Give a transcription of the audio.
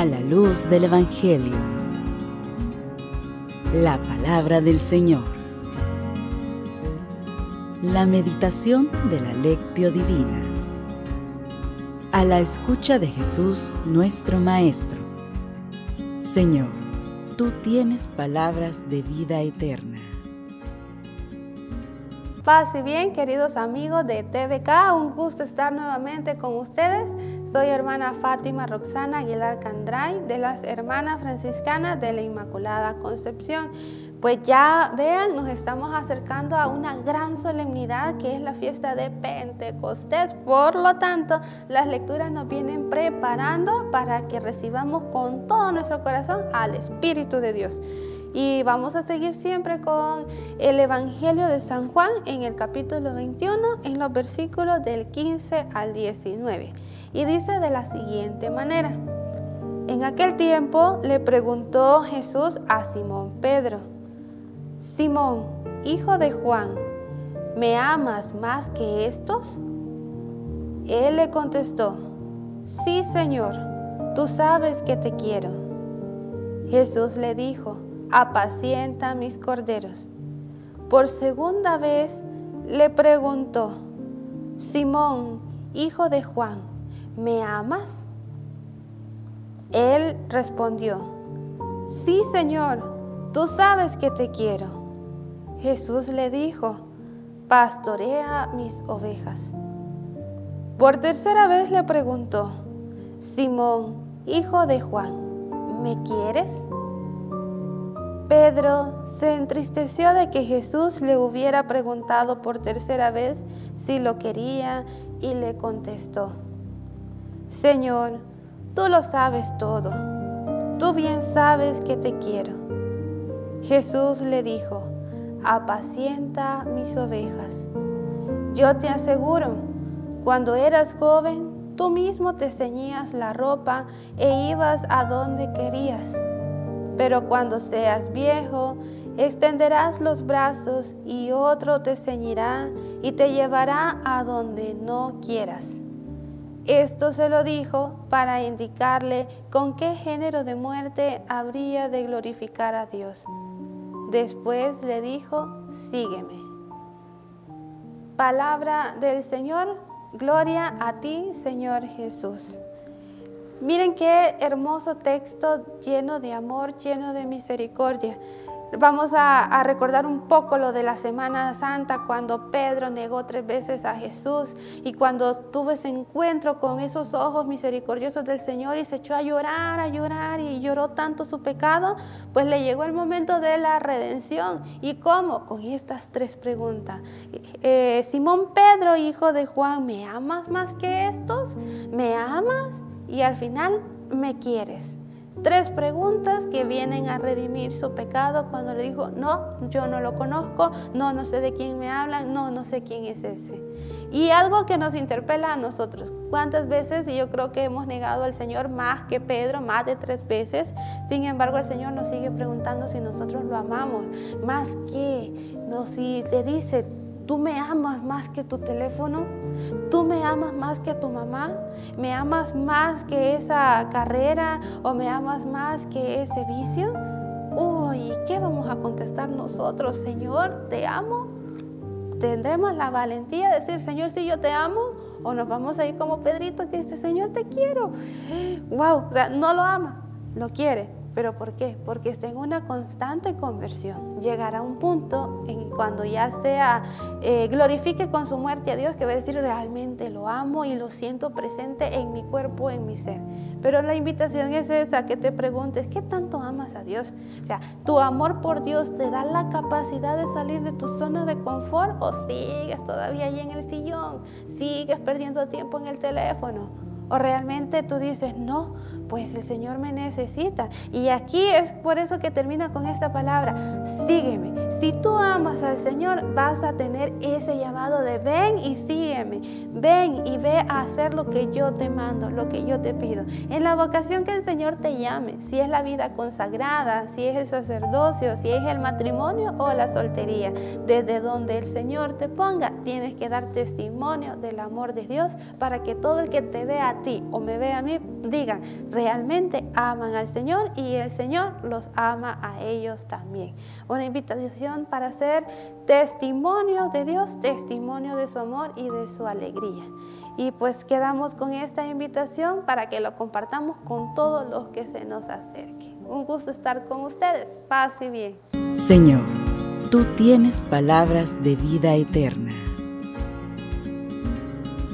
a la luz del Evangelio. La palabra del Señor. La meditación de la lectio divina. A la escucha de Jesús, nuestro Maestro. Señor, tú tienes palabras de vida eterna. Paz y bien, queridos amigos de TVK, un gusto estar nuevamente con ustedes. Soy hermana Fátima Roxana Aguilar Candray de las Hermanas Franciscanas de la Inmaculada Concepción. Pues ya vean, nos estamos acercando a una gran solemnidad que es la fiesta de Pentecostés. Por lo tanto, las lecturas nos vienen preparando para que recibamos con todo nuestro corazón al Espíritu de Dios. Y vamos a seguir siempre con el Evangelio de San Juan en el capítulo 21, en los versículos del 15 al 19. Y dice de la siguiente manera. En aquel tiempo le preguntó Jesús a Simón Pedro, Simón, hijo de Juan, ¿me amas más que estos? Él le contestó, sí Señor, tú sabes que te quiero. Jesús le dijo, apacienta mis corderos. Por segunda vez le preguntó, Simón, hijo de Juan, ¿me amas? Él respondió, sí Señor, tú sabes que te quiero. Jesús le dijo, pastorea mis ovejas. Por tercera vez le preguntó, Simón, hijo de Juan, ¿me quieres? Pedro se entristeció de que Jesús le hubiera preguntado por tercera vez si lo quería y le contestó, Señor, tú lo sabes todo, tú bien sabes que te quiero. Jesús le dijo, apacienta mis ovejas. Yo te aseguro, cuando eras joven, tú mismo te ceñías la ropa e ibas a donde querías pero cuando seas viejo, extenderás los brazos y otro te ceñirá y te llevará a donde no quieras. Esto se lo dijo para indicarle con qué género de muerte habría de glorificar a Dios. Después le dijo, sígueme. Palabra del Señor, gloria a ti, Señor Jesús. Miren qué hermoso texto lleno de amor, lleno de misericordia. Vamos a, recordar un poco lo de la Semana Santa, cuando Pedro negó tres veces a Jesús y cuando tuvo ese encuentro con esos ojos misericordiosos del Señor y se echó a llorar, a llorar y lloró tanto su pecado, pues le llegó el momento de la redención. ¿Y cómo? Con estas tres preguntas. Eh, Simón Pedro, hijo de Juan, ¿me amas más que estos? ¿Me amas? y al final me quieres. Tres preguntas que vienen a redimir su pecado cuando le dijo, no, yo no lo conozco, no, no sé de quién me hablan, no, no sé quién es ese. Y algo que nos interpela a nosotros, ¿cuántas veces? Y yo creo que hemos negado al Señor más que Pedro, más de tres veces. Sin embargo, el Señor nos sigue preguntando si nosotros lo amamos, más que, no, si te dice, ¿Tú me amas más que tu teléfono? ¿Tú me amas más que tu mamá? ¿Me amas más que esa carrera o me amas más que ese vicio? Uy, ¿qué vamos a contestar nosotros? Señor, ¿te amo? ¿Tendremos la valentía de decir, Señor, si yo te amo? ¿O nos vamos a ir como Pedrito que dice, Señor, te quiero? Wow, o sea, no lo ama, lo quiere, ¿Pero por qué? Porque está en una constante conversión. Llegará un punto en cuando ya sea, eh, glorifique con su muerte a Dios, que va a decir realmente lo amo y lo siento presente en mi cuerpo, en mi ser. Pero la invitación es esa, que te preguntes, ¿qué tanto amas a Dios? O sea, ¿tu amor por Dios te da la capacidad de salir de tu zona de confort o sigues todavía ahí en el sillón? ¿Sigues perdiendo tiempo en el teléfono? ¿O realmente tú dices, no, pues el Señor me necesita? Y aquí es por eso que termina con esta palabra, sígueme, amas al Señor, vas a tener ese llamado de ven y sígueme, ven y ve a hacer lo que yo te mando, lo que yo te pido. En la vocación que el Señor te llame, si es la vida consagrada, si es el sacerdocio, si es el matrimonio o la soltería, desde donde el Señor te ponga, tienes que dar testimonio del amor de Dios para que todo el que te vea a ti o me vea a mí digan, realmente aman al Señor y el Señor los ama a ellos también. Una invitación para ser testimonio de Dios, testimonio de su amor y de su alegría. Y pues quedamos con esta invitación para que lo compartamos con todos los que se nos acerquen. Un gusto estar con ustedes. Paz y bien. Señor, tú tienes palabras de vida eterna